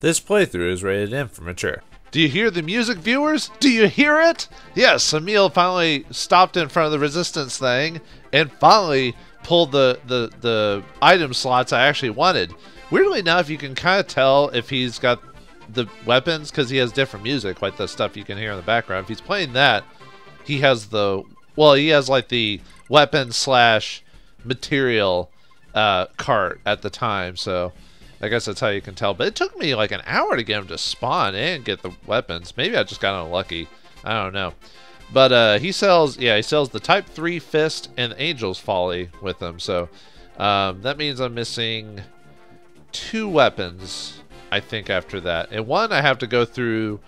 This playthrough is rated M for mature. Do you hear the music, viewers? Do you hear it? Yes, Emil finally stopped in front of the resistance thing and finally pulled the, the, the item slots I actually wanted. Weirdly enough, you can kind of tell if he's got the weapons because he has different music, like the stuff you can hear in the background. If he's playing that, he has the well, he has like the weapon slash material uh, cart at the time, so I guess that's how you can tell. But it took me like an hour to get him to spawn and get the weapons. Maybe I just got unlucky. I don't know. But uh, he sells, yeah, he sells the Type 3 Fist and Angel's Folly with them. So um, that means I'm missing two weapons, I think, after that. And one, I have to go through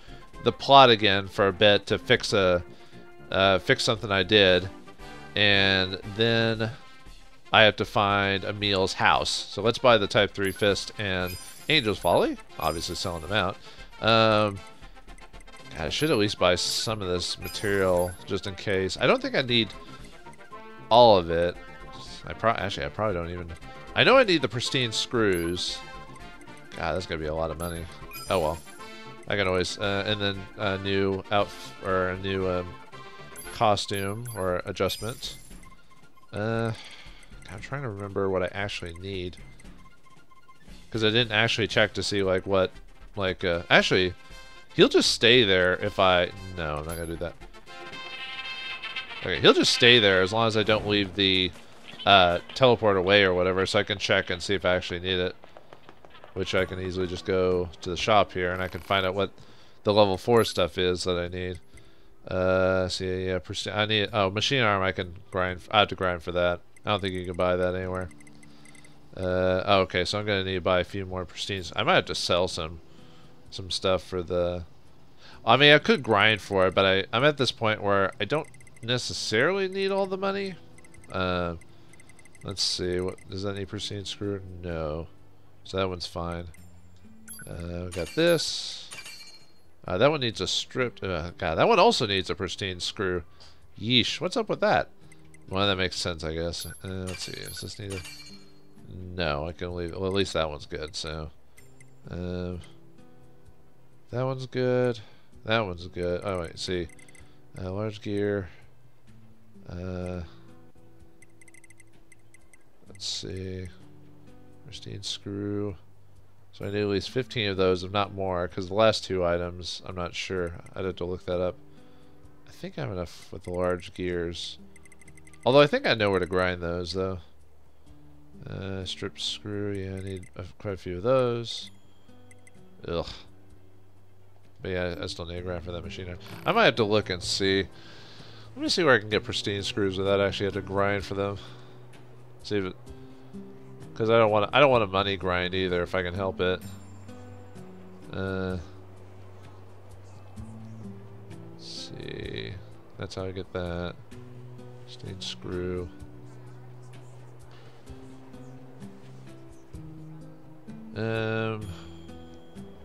the plot again for a bit to fix a uh, fix something I did. And then I have to find Emil's house. So let's buy the Type 3 Fist and Angel's Folly. Obviously selling them out. Um, I should at least buy some of this material just in case. I don't think I need all of it. I pro actually I probably don't even. I know I need the pristine screws. God, that's gonna be a lot of money. Oh well, I can always uh, and then a new out or a new um, costume or adjustment. Uh, trying to remember what I actually need. Because I didn't actually check to see, like, what, like, uh, actually, he'll just stay there if I, no, I'm not to do that. Okay, he'll just stay there as long as I don't leave the uh, teleport away or whatever, so I can check and see if I actually need it. Which I can easily just go to the shop here and I can find out what the level 4 stuff is that I need. Uh, see, yeah, I need, oh, machine arm I can grind, I have to grind for that. I don't think you can buy that anywhere. Uh, oh, okay, so I'm gonna need to buy a few more pristines. I might have to sell some some stuff for the. I mean, I could grind for it, but I I'm at this point where I don't necessarily need all the money. Uh, let's see. What does that need pristine screw? No, so that one's fine. Uh, we got this. Uh, that one needs a stripped. Uh, God, that one also needs a pristine screw. Yeesh, what's up with that? Well, that makes sense, I guess. Uh, let's see. Is this needed? No, I can leave. Well, at least that one's good. So, uh, that one's good. That one's good. Oh wait, see, uh, large gear. Uh, let's see, pristine screw. So I need at least 15 of those, if not more, because the last two items, I'm not sure. I'd have to look that up. I think I have enough with the large gears. Although I think I know where to grind those, though. Uh, strip screw, yeah, I need quite a few of those. Ugh. But yeah, I still need a grind for that machine. I might have to look and see. Let me see where I can get pristine screws without actually having to grind for them. See if it, because I don't want I don't want a money grind either if I can help it. Uh, see, that's how I get that. Stain screw. Um,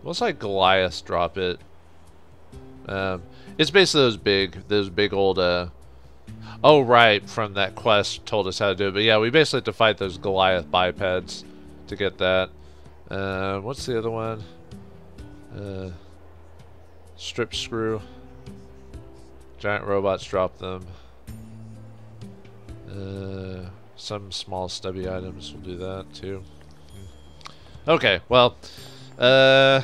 looks like Goliath drop it. Um, it's basically those big, those big old, uh, oh right, from that quest told us how to do it. But yeah, we basically have to fight those Goliath bipeds to get that. Uh, what's the other one? Uh, strip screw. Giant robots drop them. Uh, some small stubby items will do that too. Okay, well, uh,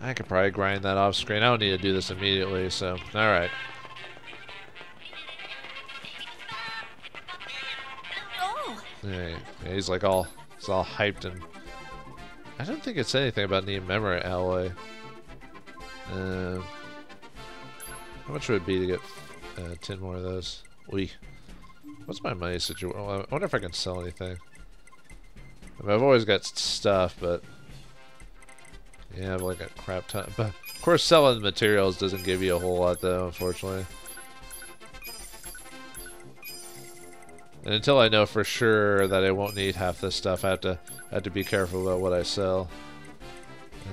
I could probably grind that off screen. I don't need to do this immediately, so, alright. Oh. Yeah, he's like all, he's all hyped and, I don't think it's anything about needing memory alloy. Uh, how much would it be to get uh, 10 more of those? We. What's my money situation? I wonder if I can sell anything. I mean, I've always got stuff, but yeah, I have like a crap ton. But of course, selling materials doesn't give you a whole lot, though, unfortunately. And until I know for sure that I won't need half this stuff, I have to I have to be careful about what I sell.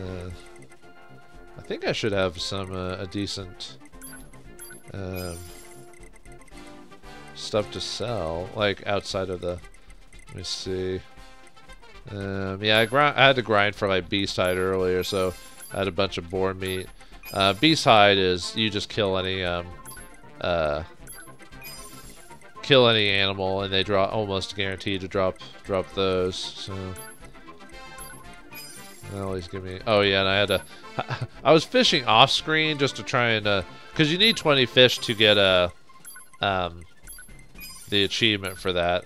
Uh, I think I should have some uh, a decent. Um, stuff to sell, like outside of the. Let me see. Um, yeah, I, I had to grind for like beast hide earlier, so I had a bunch of boar meat. Uh, beast hide is you just kill any um, uh, kill any animal, and they draw almost guaranteed to drop drop those. So at least give me. Oh yeah, and I had to. I was fishing off screen just to try and uh, because you need 20 fish to get a um the achievement for that.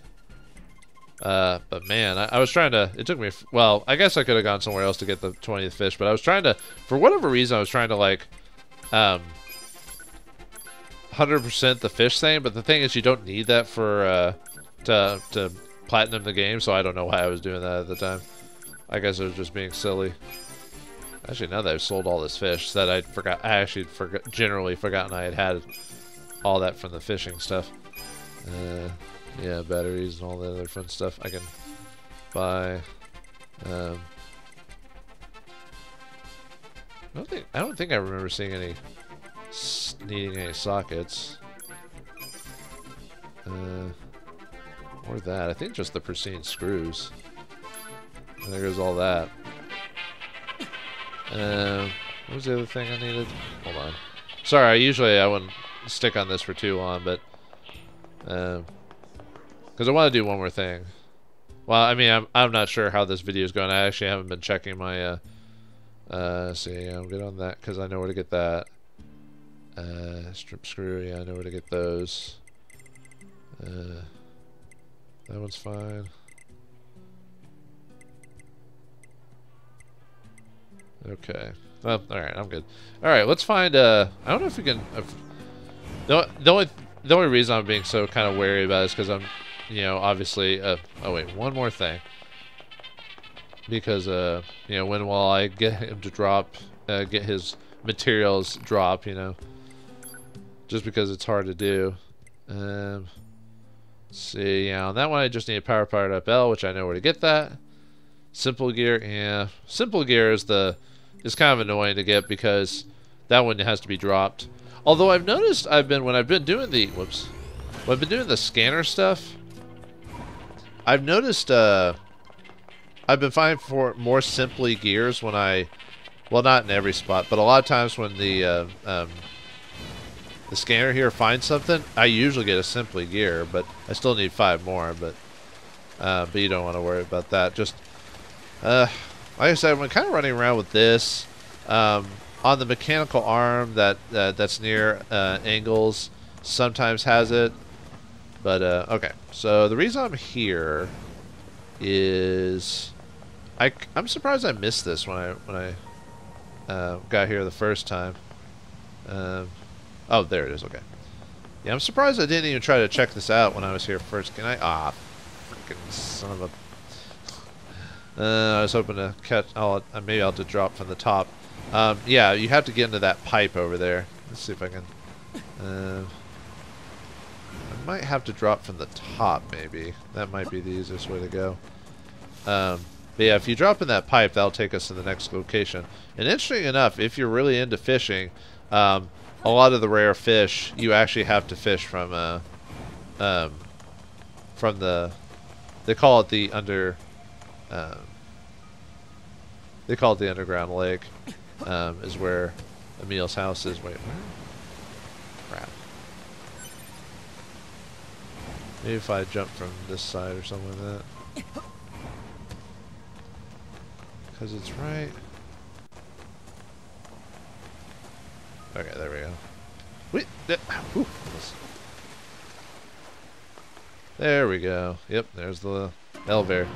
Uh, but man, I, I, was trying to. It took me. Well, I guess I could have gone somewhere else to get the 20th fish, but I was trying to. For whatever reason, I was trying to like, um, 100% the fish thing. But the thing is, you don't need that for uh, to to platinum the game. So I don't know why I was doing that at the time. I guess I was just being silly. Actually, now that I've sold all this fish, that I forgot. I actually forgot. Generally, forgotten I had had all that from the fishing stuff. Uh, yeah, batteries and all the other fun stuff. I can buy. Um, I don't think I don't think I remember seeing any needing any sockets. Uh, or that. I think just the pristine screws. And there goes all that. Um, what was the other thing I needed? Hold on. Sorry, I usually I wouldn't stick on this for too long, but um, because I want to do one more thing. Well, I mean, I'm, I'm not sure how this video is going. I actually haven't been checking my, uh, uh, see, I'm good on that because I know where to get that. Uh, strip screw, yeah, I know where to get those. Uh, that one's fine. Okay. Well, alright, I'm good. Alright, let's find, uh, I don't know if we can, if, the, the only, the only reason I'm being so kind of wary about it is because I'm you know, obviously, uh, oh wait, one more thing. Because, uh, you know, when will I get him to drop, uh, get his materials drop, you know, just because it's hard to do. Um, see, yeah, on that one I just need a power powered up L, which I know where to get that. Simple gear, yeah, simple gear is the, is kind of annoying to get because that one has to be dropped. Although I've noticed I've been, when I've been doing the, whoops, when I've been doing the scanner stuff, I've noticed uh, I've been finding for more simple gears when I, well, not in every spot, but a lot of times when the uh, um, the scanner here finds something, I usually get a simple gear, but I still need five more. But uh, but you don't want to worry about that. Just uh, like I said, I'm kind of running around with this um, on the mechanical arm that uh, that's near uh, angles. Sometimes has it. But, uh, okay. So the reason I'm here is... I, I'm surprised I missed this when I when I uh, got here the first time. Um, oh, there it is. Okay. Yeah, I'm surprised I didn't even try to check this out when I was here first. Can I? Ah, freaking son of a... Uh, I was hoping to catch... Oh, maybe I'll have to drop from the top. Um, yeah, you have to get into that pipe over there. Let's see if I can... Uh, might have to drop from the top, maybe. That might be the easiest way to go. Um, but yeah, if you drop in that pipe, that'll take us to the next location. And interesting enough, if you're really into fishing, um, a lot of the rare fish, you actually have to fish from uh, um, from the, they call it the under, um, they call it the underground lake, um, is where Emil's house is. Wait, where? Crap. Maybe if I jump from this side or something like that. Because it's right... Okay, there we go. Wait, there we go. Yep, there's the elevator.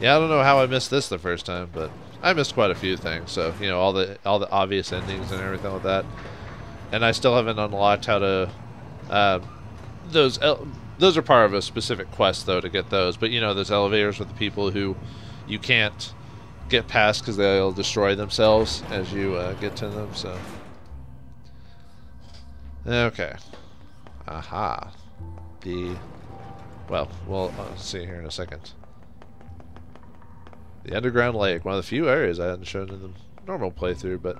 Yeah, I don't know how I missed this the first time, but I missed quite a few things. So you know, all the all the obvious endings and everything like that. And I still haven't unlocked how to uh, those those are part of a specific quest, though, to get those. But, you know, those elevators with the people who you can't get past because they'll destroy themselves as you uh, get to them, so... Okay. Aha. The... Well, we'll uh, see here in a second. The underground lake, one of the few areas I hadn't shown in the normal playthrough, but...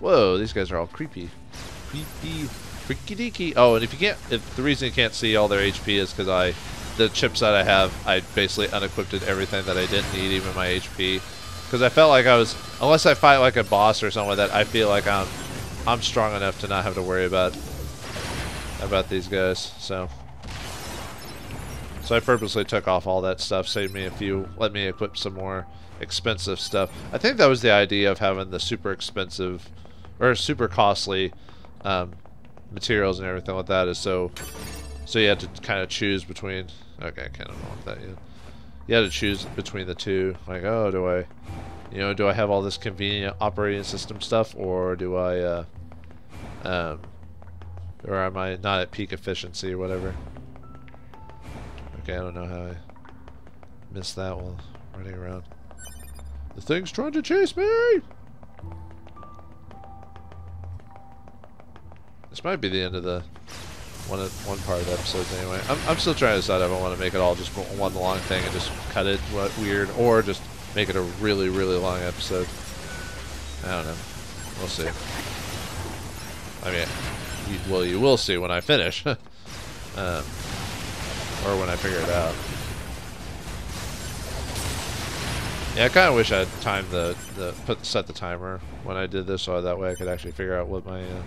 Whoa, these guys are all creepy. Creepy Freaky deaky. Oh, and if you can't, if the reason you can't see all their HP is because I the chips that I have, I basically unequipped everything that I didn't need, even my HP, because I felt like I was, unless I fight like a boss or something like that, I feel like I'm, I'm strong enough to not have to worry about, about these guys. So, so I purposely took off all that stuff, saved me a few, let me equip some more expensive stuff. I think that was the idea of having the super expensive, or super costly, um, materials and everything like that is so so you had to kind of choose between okay I can't know that yet you had to choose between the two like oh do I you know do I have all this convenient operating system stuff or do I uh, um, or am I not at peak efficiency or whatever okay I don't know how I missed that while running around the thing's trying to chase me This might be the end of the one one part of the episodes anyway. I'm, I'm still trying to decide if I want to make it all just one long thing and just cut it weird, or just make it a really, really long episode. I don't know. We'll see. I mean, you, well, you will see when I finish. um, or when I figure it out. Yeah, I kind of wish I'd timed the, the put set the timer when I did this, so that way I could actually figure out what my uh,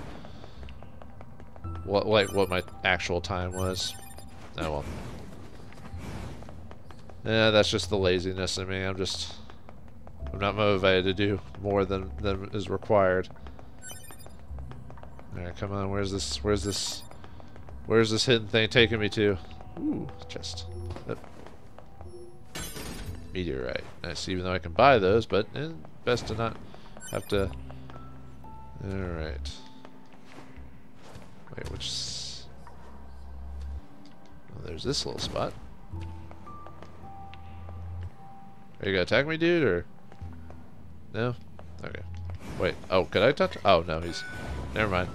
what like what my actual time was. Oh well. Yeah, that's just the laziness in me. I'm just I'm not motivated to do more than than is required. Alright, come on, where's this where's this where's this hidden thing taking me to? Ooh, chest. Yep. Meteorite. Nice, even though I can buy those, but eh, best to not have to Alright. Wait, which... Oh, there's this little spot. Are you gonna attack me, dude, or... No? Okay. Wait, oh, could I touch... Oh, no, he's... Never mind.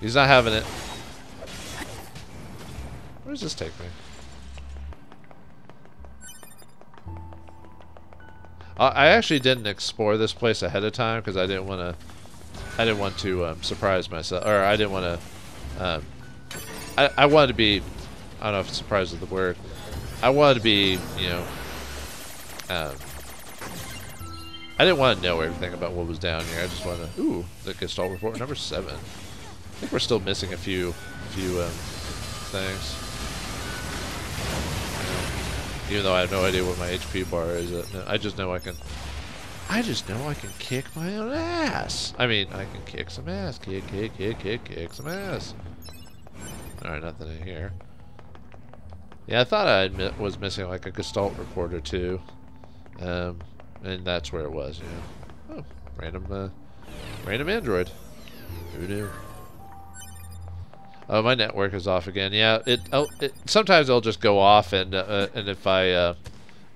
He's not having it. Where does this take me? I actually didn't explore this place ahead of time because I didn't want to I didn't want to um, surprise myself, or I didn't want to um, I, I wanted to be, I don't know if surprised is the word. I wanted to be, you know, um, I didn't want to know everything about what was down here. I just wanted to, ooh, the Gestalt report number seven. I think we're still missing a few, a few um, things. Even though I have no idea what my HP bar is, uh, I just know I can I just know I can kick my own ass. I mean, I can kick some ass. Kick, kick, kick, kick, kick some ass. Alright, nothing in here. Yeah, I thought I was missing like a Gestalt report or two. Um, and that's where it was, yeah. Oh, random, uh, random android. Who knew? Oh, my network is off again. Yeah, it, oh, it sometimes it'll just go off, and uh, and if I uh,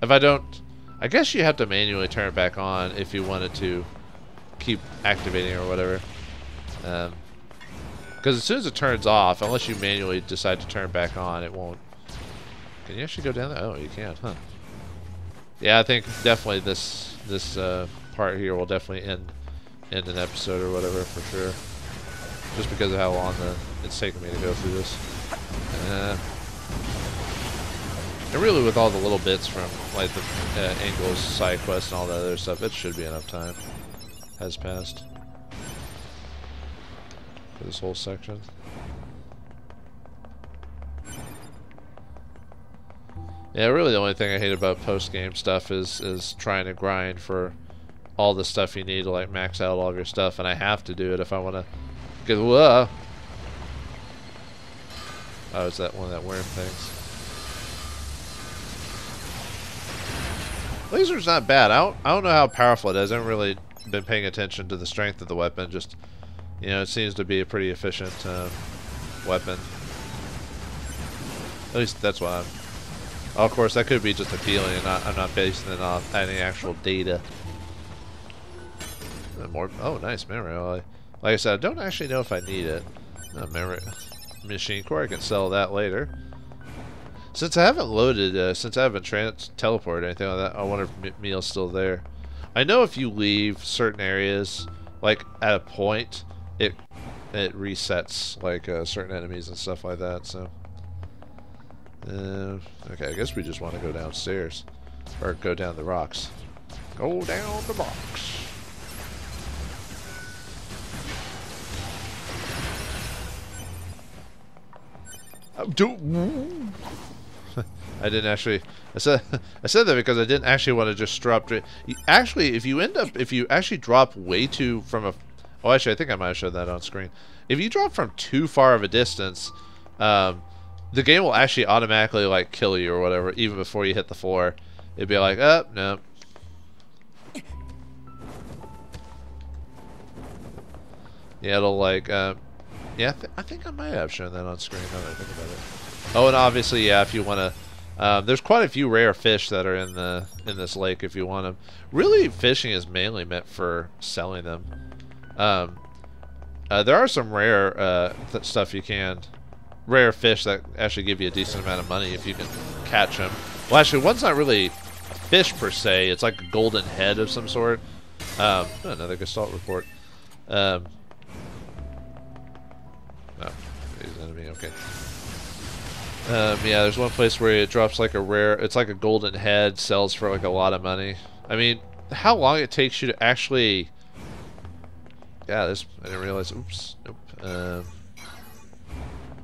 if I don't I guess you have to manually turn it back on if you wanted to keep activating or whatever. Because um, as soon as it turns off, unless you manually decide to turn it back on, it won't. Can you actually go down there? Oh, you can't, huh? Yeah, I think definitely this this uh, part here will definitely end end an episode or whatever for sure. Just because of how long the, it's taken me to go through this. Uh, and really with all the little bits from like the uh, Angle's side quests, and all that other stuff, it should be enough time. Has passed. For this whole section. Yeah, really the only thing I hate about post-game stuff is is trying to grind for all the stuff you need to like max out all of your stuff, and I have to do it if I want to get... Whoa! Oh, is that one of that worm things? Laser's not bad. I don't, I don't know how powerful it is. I haven't really been paying attention to the strength of the weapon. Just, you know, it seems to be a pretty efficient uh, weapon. At least that's what I'm... Oh, of course, that could be just a feeling. And not, I'm not basing it off any actual data. More... Oh, nice memory. Like I said, I don't actually know if I need it. No, memory... Machine core, I can sell that later. Since I haven't loaded, uh, since I haven't trans teleported or anything like that, I wonder if Emil's still there. I know if you leave certain areas, like at a point, it it resets like uh, certain enemies and stuff like that. So Uh, okay, I guess we just want to go downstairs. Or go down the rocks. Go down the rocks. Do I didn't actually. I said I said that because I didn't actually want to just drop. Actually, if you end up, if you actually drop way too from a, oh, actually, I think I might have showed that on screen. If you drop from too far of a distance, um, the game will actually automatically like kill you or whatever, even before you hit the floor. It'd be like, oh no. Yeah, it'll like, uh, yeah, I, th I think I might have shown that on screen. Now that I think about it. Oh, and obviously, yeah, if you want to um, there's quite a few rare fish that are in the in this lake if you want them. Really, fishing is mainly meant for selling them. Um, uh, there are some rare uh, stuff you can, rare fish that actually give you a decent amount of money if you can catch them. Well, actually, one's not really a fish per se. It's like a golden head of some sort. Um, another Gestalt report. Um, oh, he's enemy. Okay. Um, yeah, there's one place where it drops like a rare, it's like a golden head, sells for like a lot of money. I mean, how long it takes you to actually, yeah, this, I didn't realize, oops, nope. Um,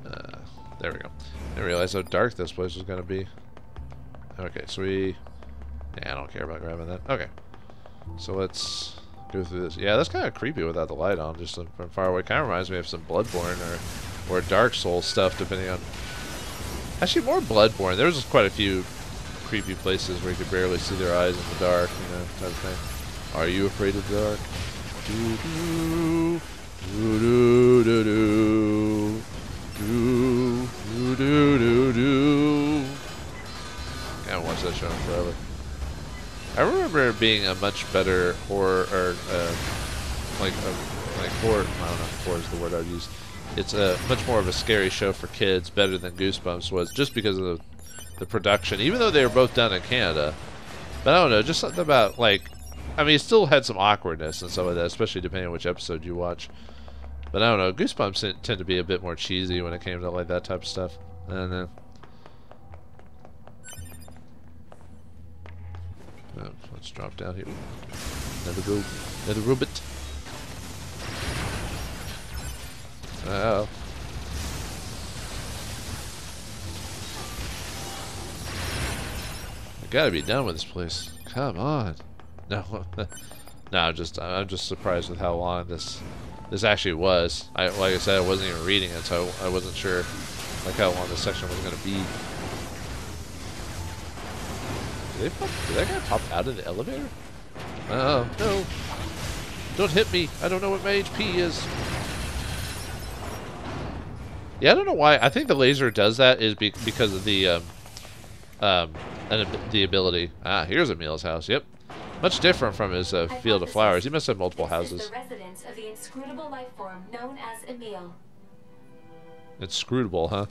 uh, there we go. I didn't realize how dark this place was going to be. Okay, so we, yeah, I don't care about grabbing that. Okay, so let's go through this. Yeah, that's kind of creepy without the light on, just from far away. Kind of reminds me of some Bloodborne or, or Dark Souls stuff, depending on Actually, more Bloodborne. There was quite a few creepy places where you could barely see their eyes in the dark, you know, type of thing. Are you afraid of the dark? Do do do do do do do do do do haven't watched that show forever. Remember being a much better horror, or uh, like a, like horror. I don't know if horror is the word I'd use it's a much more of a scary show for kids, better than Goosebumps was, just because of the, the production. Even though they were both done in Canada, but I don't know, just something about like, I mean, it still had some awkwardness and some of that, especially depending on which episode you watch. But I don't know, Goosebumps tend to be a bit more cheesy when it came to like that type of stuff. I don't know. Let's drop down here. Another go, another robot. Oh. I gotta be done with this place. Come on. No, no, I'm just I'm just surprised with how long this this actually was. I like I said, I wasn't even reading it, so I wasn't sure like how long this section was gonna be. Did, pop, did that guy pop out of the elevator? Oh no! Don't hit me! I don't know what my HP is. Yeah, I don't know why. I think the laser does that is be because of the um, um, the ability. Ah, here's Emil's house. Yep, much different from his uh, field of flowers. He must have multiple houses. the residence of the inscrutable life form known as Emil. Inscrutable, huh?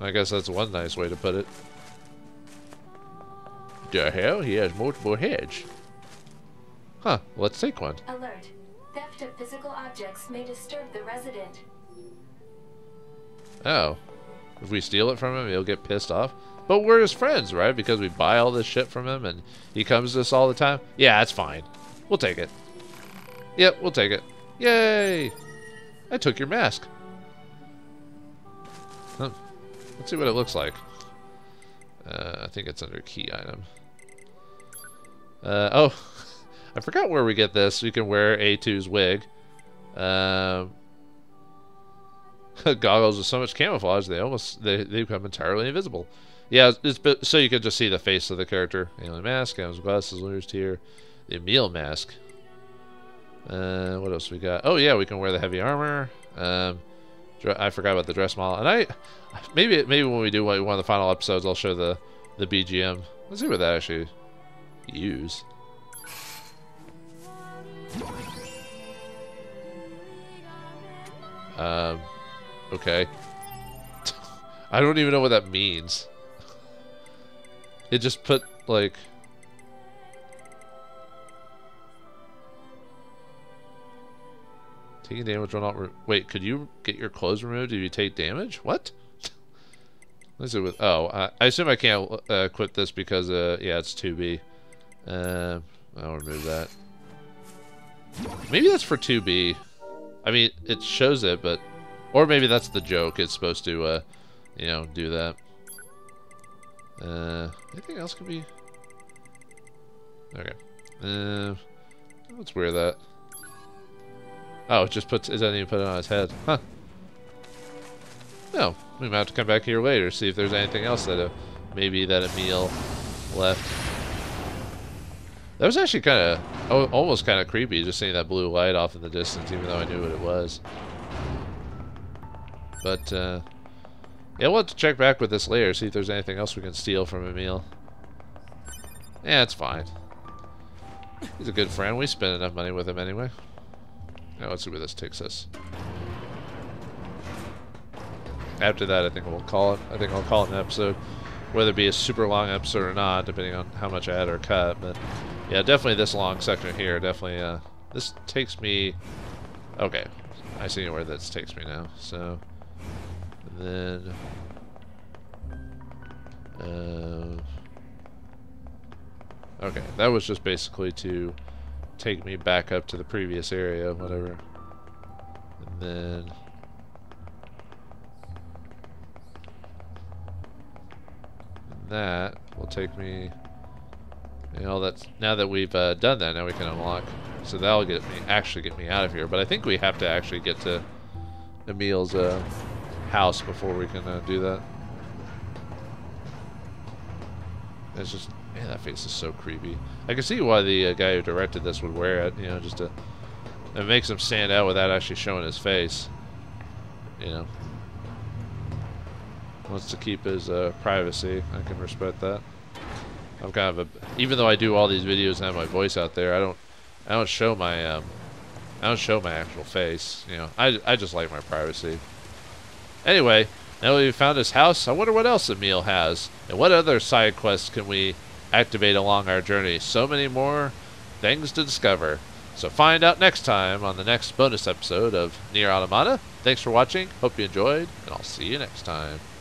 I guess that's one nice way to put it. The hell? He has multiple heads. Huh, let's take one. Alert. Theft of physical objects may disturb the resident. Oh. If we steal it from him, he'll get pissed off. But we're his friends, right? Because we buy all this shit from him and he comes to us all the time. Yeah, that's fine. We'll take it. Yep, we'll take it. Yay! I took your mask. Huh. Let's see what it looks like. Uh, I think it's under key item. Uh, oh, I forgot where we get this. You can wear A2's wig. Um, goggles with so much camouflage they almost they, they become entirely invisible. Yeah, it's, so you can just see the face of the character. Alien mask, Adam's glasses, Lunar Tear, the Emil mask. Uh, what else we got? Oh yeah, we can wear the heavy armor. Um, I forgot about the dress module, and I maybe maybe when we do one of the final episodes, I'll show the the BGM. Let's see what that actually use. Um, Okay. I don't even know what that means. It just put, like... Taking damage will not... Wait, could you get your clothes removed if you take damage? What? Let's see with. Oh, I, I assume I can't uh, quit this because uh, yeah, it's 2B. Uh, I'll remove that. Maybe that's for 2B. I mean, it shows it, but or maybe that's the joke. It's supposed to, uh, you know, do that. Uh, anything else could be? Okay. Uh, let's wear that. Oh, it just puts. It doesn't even put it on his head. Huh. No, we might have to come back here later see if there's anything else that uh, maybe that Emil left. That was actually kind of almost kind of creepy, just seeing that blue light off in the distance, even though I knew what it was. But uh, yeah, we'll have to check back with this later, see if there's anything else we can steal from Emil. Yeah, it's fine. He's a good friend. We spend enough money with him anyway. Now let's see where this takes us after that, I think we'll call it. I think I'll call it an episode, whether it be a super long episode or not, depending on how much I add or cut. But yeah, definitely this long section here. Definitely, uh, this takes me. Okay, I see where this takes me now. So then. Uh, okay, that was just basically to take me back up to the previous area, whatever. And then that will take me you know that's now that we've uh, done that now we can unlock. So that'll get me actually get me out of here. But I think we have to actually get to Emil's uh, house before we can uh, do that. It's just man that face is so creepy. I can see why the uh, guy who directed this would wear it you know just to it makes him stand out without actually showing his face you know. Wants to keep his uh, privacy. I can respect that. I'm kind of a, even though I do all these videos and have my voice out there, I don't, I don't show my, um, I don't show my actual face. You know, I, I just like my privacy. Anyway, now we've found his house. I wonder what else Emil has, and what other side quests can we activate along our journey. So many more things to discover. So find out next time on the next bonus episode of Nier Automata. Thanks for watching. Hope you enjoyed, and I'll see you next time.